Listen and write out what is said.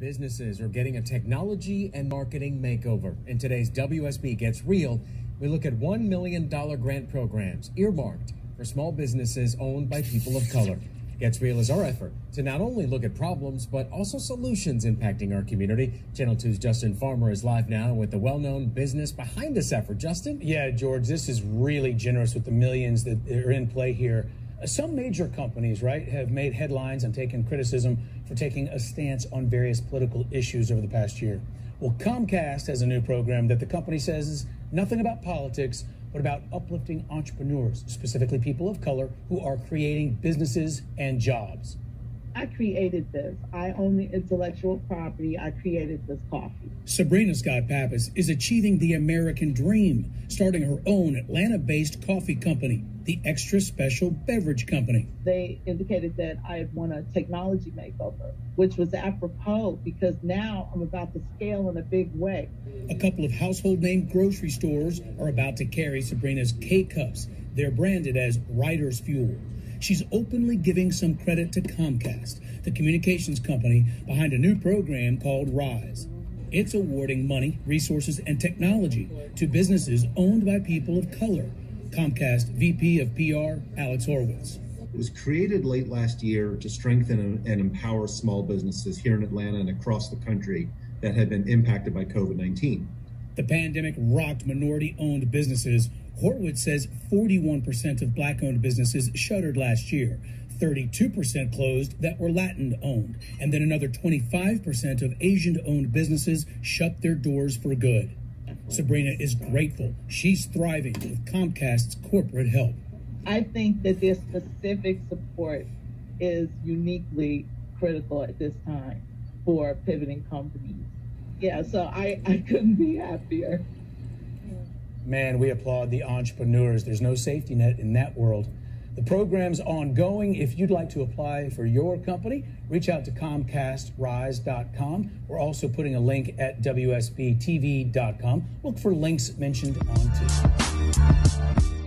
businesses are getting a technology and marketing makeover. In today's WSB Gets Real, we look at $1 million grant programs earmarked for small businesses owned by people of color. Gets Real is our effort to not only look at problems, but also solutions impacting our community. Channel 2's Justin Farmer is live now with the well known business behind this effort. Justin? Yeah, George, this is really generous with the millions that are in play here. Some major companies, right, have made headlines and taken criticism for taking a stance on various political issues over the past year. Well, Comcast has a new program that the company says is nothing about politics, but about uplifting entrepreneurs, specifically people of color who are creating businesses and jobs. I created this. I own the intellectual property. I created this coffee. Sabrina Scott Pappas is achieving the American dream, starting her own Atlanta based coffee company, the Extra Special Beverage Company. They indicated that I had won a technology makeover, which was apropos because now I'm about to scale in a big way. A couple of household name grocery stores are about to carry Sabrina's K cups. They're branded as Writer's Fuel. She's openly giving some credit to Comcast, the communications company behind a new program called RISE. It's awarding money, resources, and technology to businesses owned by people of color. Comcast VP of PR, Alex Horwitz. It was created late last year to strengthen and empower small businesses here in Atlanta and across the country that had been impacted by COVID 19. The pandemic rocked minority owned businesses. Horwitz says 41% of black owned businesses shuttered last year, 32% closed that were Latin owned, and then another 25% of Asian owned businesses shut their doors for good. Sabrina is grateful. She's thriving with Comcast's corporate help. I think that their specific support is uniquely critical at this time for pivoting companies yeah, so I, I couldn't be happier. Man, we applaud the entrepreneurs. There's no safety net in that world. The program's ongoing. If you'd like to apply for your company, reach out to ComcastRise.com. We're also putting a link at WSBTV.com. Look for links mentioned on TV.